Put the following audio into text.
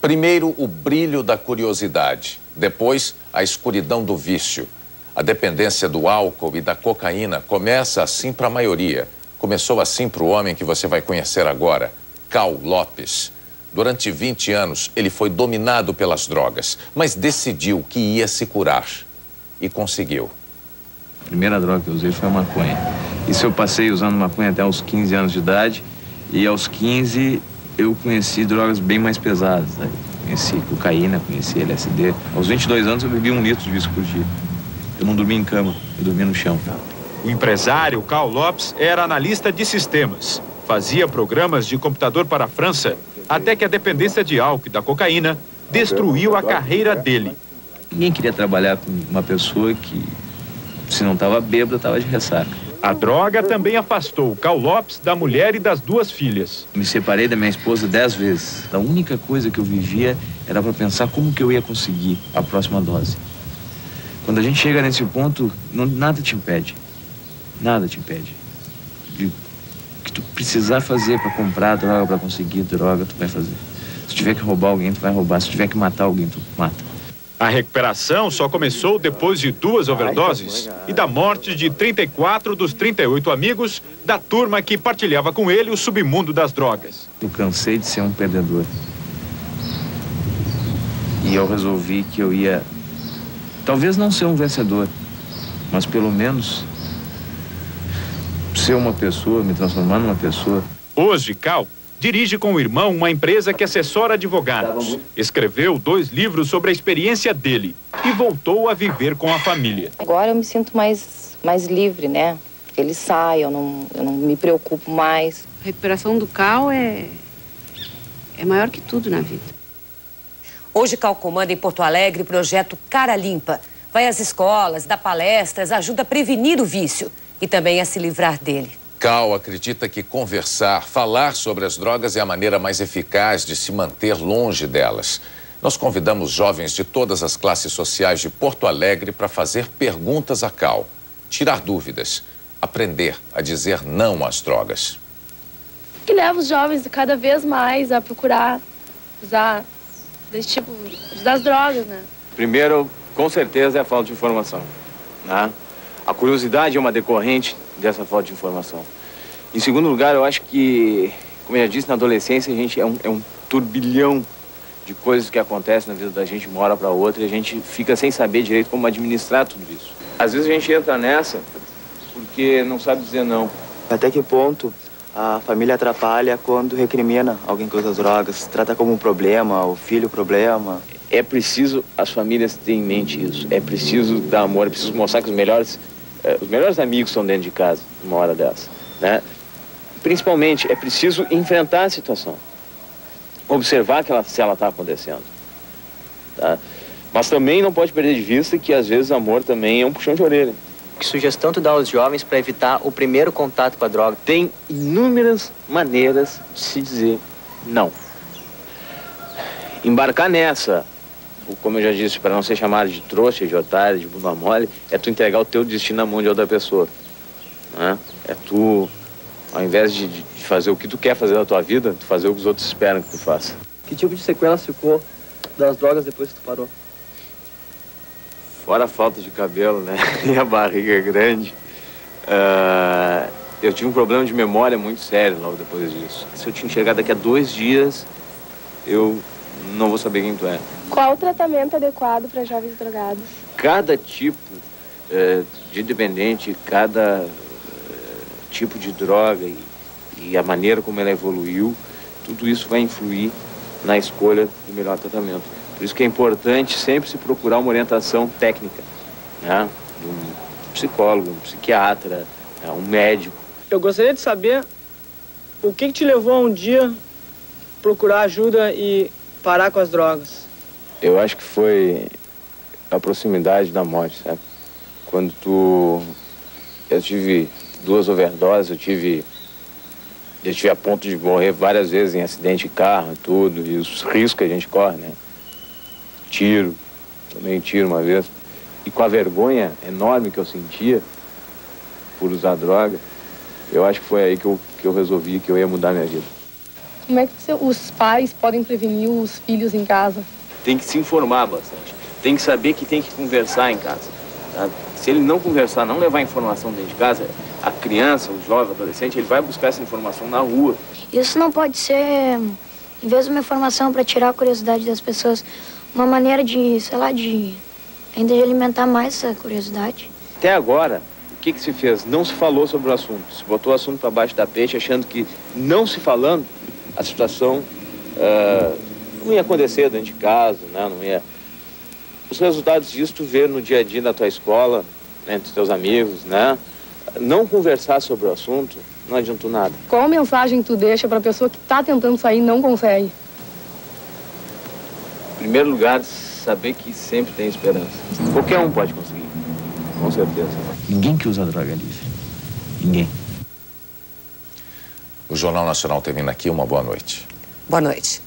Primeiro, o brilho da curiosidade. Depois, a escuridão do vício. A dependência do álcool e da cocaína começa assim para a maioria. Começou assim para o homem que você vai conhecer agora, Cal Lopes. Durante 20 anos, ele foi dominado pelas drogas, mas decidiu que ia se curar. E conseguiu. A primeira droga que eu usei foi a maconha. Isso eu passei usando maconha até os 15 anos de idade. E aos 15 eu conheci drogas bem mais pesadas. Né? Conheci cocaína, conheci LSD. Aos 22 anos eu bebi um litro de whisky por dia. Eu não dormia em cama, eu dormia no chão. O empresário Carl Lopes era analista de sistemas. Fazia programas de computador para a França, até que a dependência de álcool e da cocaína destruiu a carreira dele. Ninguém queria trabalhar com uma pessoa que, se não estava bêbada, estava de ressaca. A droga também afastou Cal Lopes da mulher e das duas filhas. Me separei da minha esposa dez vezes. A única coisa que eu vivia era para pensar como que eu ia conseguir a próxima dose. Quando a gente chega nesse ponto, não, nada te impede. Nada te impede. De que tu precisar fazer para comprar droga, para conseguir droga, tu vai fazer. Se tiver que roubar alguém, tu vai roubar. Se tiver que matar alguém, tu mata. A recuperação só começou depois de duas overdoses e da morte de 34 dos 38 amigos da turma que partilhava com ele o submundo das drogas. Eu cansei de ser um perdedor. E eu resolvi que eu ia, talvez não ser um vencedor, mas pelo menos ser uma pessoa, me transformar numa pessoa. Hoje, Cal dirige com o irmão uma empresa que assessora advogados. Escreveu dois livros sobre a experiência dele e voltou a viver com a família. Agora eu me sinto mais, mais livre, né? Porque ele sai, eu não, eu não me preocupo mais. A recuperação do Cal é, é maior que tudo na vida. Hoje Cal comanda em Porto Alegre o projeto Cara Limpa. Vai às escolas, dá palestras, ajuda a prevenir o vício e também a se livrar dele. Cal acredita que conversar, falar sobre as drogas é a maneira mais eficaz de se manter longe delas. Nós convidamos jovens de todas as classes sociais de Porto Alegre para fazer perguntas a Cal, tirar dúvidas, aprender a dizer não às drogas. Que leva os jovens cada vez mais a procurar usar desse tipo das drogas, né? Primeiro, com certeza, é a falta de informação. Né? A curiosidade é uma decorrente dessa falta de informação. Em segundo lugar, eu acho que, como eu já disse, na adolescência a gente é um, é um turbilhão de coisas que acontecem na vida da gente, uma hora para outra, e a gente fica sem saber direito como administrar tudo isso. Às vezes a gente entra nessa porque não sabe dizer não. Até que ponto a família atrapalha quando recrimina alguém que usa drogas, trata como um problema, o filho problema? É preciso as famílias terem em mente isso. É preciso dar amor, é preciso mostrar que os melhores é, os melhores amigos estão dentro de casa, numa hora dessa. Né? Principalmente, é preciso enfrentar a situação. Observar que ela, se ela está acontecendo. Tá? Mas também não pode perder de vista que, às vezes, amor também é um puxão de orelha. Que sugestão tu dá aos jovens para evitar o primeiro contato com a droga? Tem inúmeras maneiras de se dizer não. Embarcar nessa como eu já disse, para não ser chamado de trouxa, de otário, de bunda mole, é tu entregar o teu destino na mão de outra pessoa. Né? É tu, ao invés de, de, fazer o que tu quer fazer na tua vida, tu fazer o que os outros esperam que tu faça. Que tipo de sequela ficou das drogas depois que tu parou? Fora a falta de cabelo, né? e a barriga grande. Uh, eu tive um problema de memória muito sério logo depois disso. Se eu te enxergar daqui a dois dias, eu não vou saber quem tu é. Qual o tratamento adequado para jovens drogados? Cada tipo é, de dependente, cada é, tipo de droga e, e a maneira como ela evoluiu, tudo isso vai influir na escolha do melhor tratamento. Por isso que é importante sempre se procurar uma orientação técnica, né? De um psicólogo, um psiquiatra, né? um médico. Eu gostaria de saber o que, que te levou a um dia procurar ajuda e parar com as drogas. Eu acho que foi a proximidade da morte, sabe? Quando tu... Eu tive duas overdoses, eu tive... Eu tive a ponto de morrer várias vezes em acidente de carro, tudo, e os riscos que a gente corre, né? Tiro, tomei tiro uma vez. E com a vergonha enorme que eu sentia por usar droga, eu acho que foi aí que eu, que eu resolvi que eu ia mudar minha vida. Como é que você- os pais podem prevenir os filhos em casa? Tem que se informar bastante. Tem que saber que tem que conversar em casa. tá? Se ele não conversar, não levar informação dentro de casa, a criança, o jovem, o adolescente, ele vai buscar essa informação na rua. Isso não pode ser, em vez de uma informação para tirar a curiosidade das pessoas, uma maneira de, sei lá, de ainda de alimentar mais essa curiosidade. Até agora, o que, que se fez? Não se falou sobre o assunto. Se botou o assunto para baixo da peixe, achando que não se falando, a situação ah, não ia acontecer dentro de casa, né? não ia. Os resultados disso tu vê no dia a dia da tua escola, né, entre os teus amigos, né? Não conversar sobre o assunto não adiantou nada. Qual mensagem tu deixa para a pessoa que está tentando sair e não consegue? Em primeiro lugar, saber que sempre tem esperança. Qualquer um pode conseguir, com certeza. Ninguém que usa droga é livre. Ninguém. O Jornal Nacional termina aqui. Uma boa noite. Boa noite.